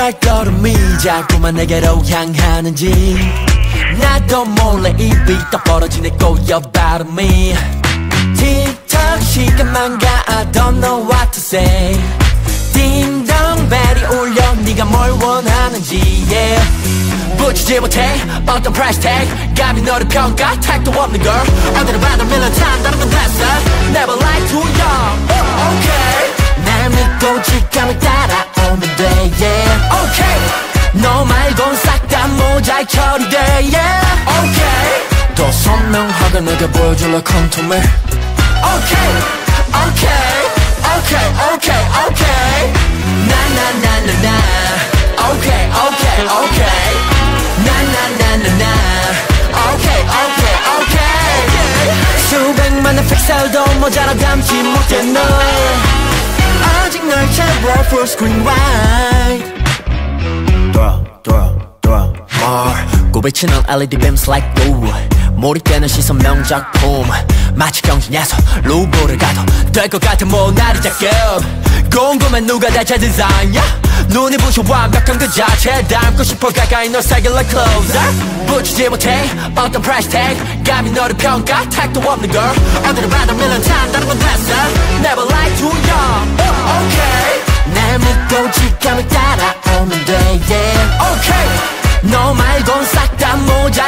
발걸음이 자꾸만 내게로 향하는지. 나도 몰래 입이 떠 벌어지네 꼬여 발음이. 틱톡 시간만 가 I don't know what to say 딩동 벨이 울려 네가 뭘 원하는지 yeah. 붙이지 못해. 어떤 price tag. 감히 너를 평가. 택도 없는 girl. 어디를 봐도 밀려 탄다는 건됐 모자이크 처리돼 yeah okay 더 선명하게 내게 보여줄래 컨투메 okay okay okay okay okay na na na na na okay okay okay na na na na na okay okay okay 수백만의 픽셀도 모자라 담지 못해 널 아직 널 채워 full screen wide 돌아 돌아 돌아 more 고비치는 LED beams like blue 몰입되는 시선 명작품 마치 경진에서 로고를 가도 될 것 같은 모나리 작품 궁금해 누가 대체 디자인이야 눈이 부셔 완벽한 그 자체 닮고 싶어 가까이 널 살길 like closer 붙이지 못해 어떤 price tag 감히 너를 평가 택도 없는 girl 어디를 봐도 밀려 탄다는 건 됐어 Never lie to you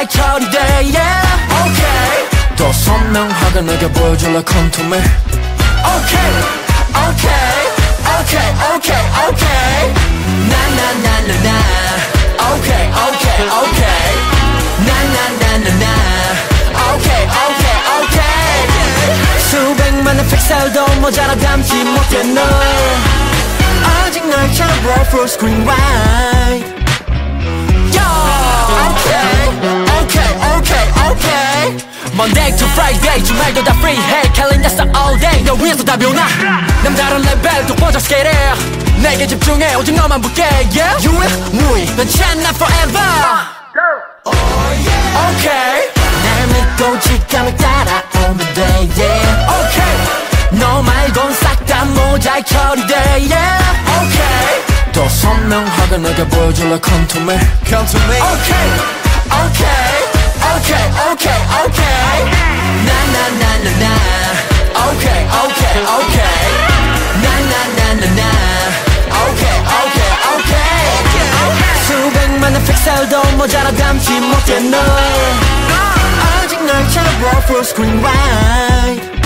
모자이크 처리돼 yeah okay 더 선명하게 내게 보여줄래 컨투메 okay okay okay okay okay na na na na na okay okay okay na na na na na okay okay okay 수백만의 픽셀도 모자라 담지 못해 널 아직 날 채워 full screen wide Monday to Friday 주말도 다 free해 캘린더 써 all day 너 위에서 다 묘나 남다른 레벨 독보적 스케일에 내게 집중해 오직 너만 볼게 yeah You and me 변찮나 forever okay 날 믿고 직감을 따라오면 돼 yeah okay 너 말곤 싹 다 모자이크 처리돼 yeah okay 더 선명하게 내게 보여줄래 컨투메 컨투메 okay okay okay 픽셀도 모자라 담지 못해 널 아직 널 채워 full screen wide